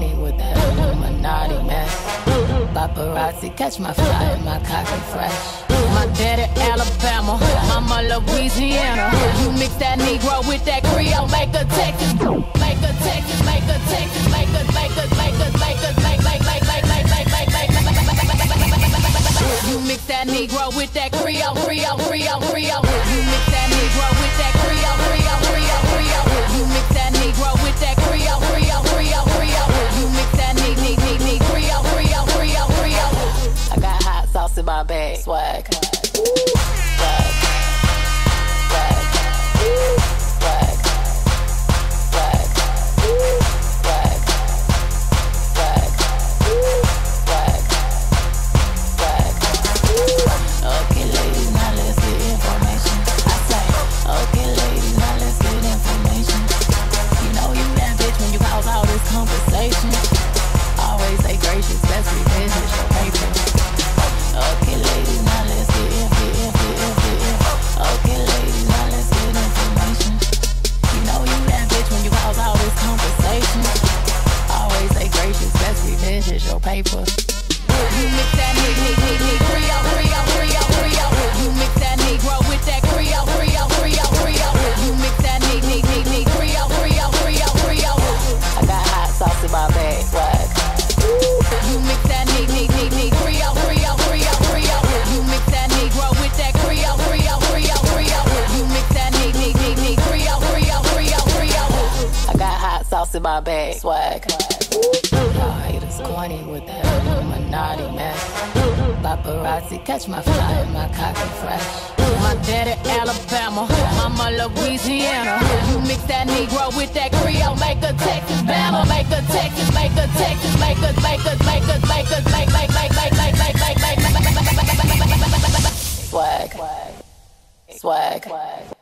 Illuminati mess. Paparazzi catch my fly and my cocky fresh. My daddy Alabama, mama Louisiana. You mix that Negro with that Creole, make a Texas, make a Texas, make a Texas, make a make a make a make a make make make make make make make make You mix that Negro with that Creole, Creole, Creole, Creole. You mix that Negro with that Creole, Creole, Creole, Creole. You mix that Negro with that my bag. Swag. Swag. Swag. Swag. Paper. You mix that nig, nig, nig, Creole, Creole, Creole, Creole. You mix that Negro with that Creole, Creole, Creole, Creole. You mix that nig, nig, nig, nig, Creole, Creole, Creole, Creole. I got hot sauce in my bag, swag. You mix that nig, nig, nig, nig, Creole, Creole, Creole, Creole. You mix that Negro with that Creole, Creole, Creole, Creole. You mix that nig, nig, nig, nig, Creole, Creole, Creole, Creole. I got hot sauce in my bag, swag. Haters corny with that Illuminati mess. Paparazzi catch my fly my cocky fresh. My daddy Alabama, mama Louisiana. You mix that Negro with that Creole, make a Texas Bama, make a Texas, make a Texas, make a make a make a make a make make make make make make make make make swag, swag, swag, swag, swag.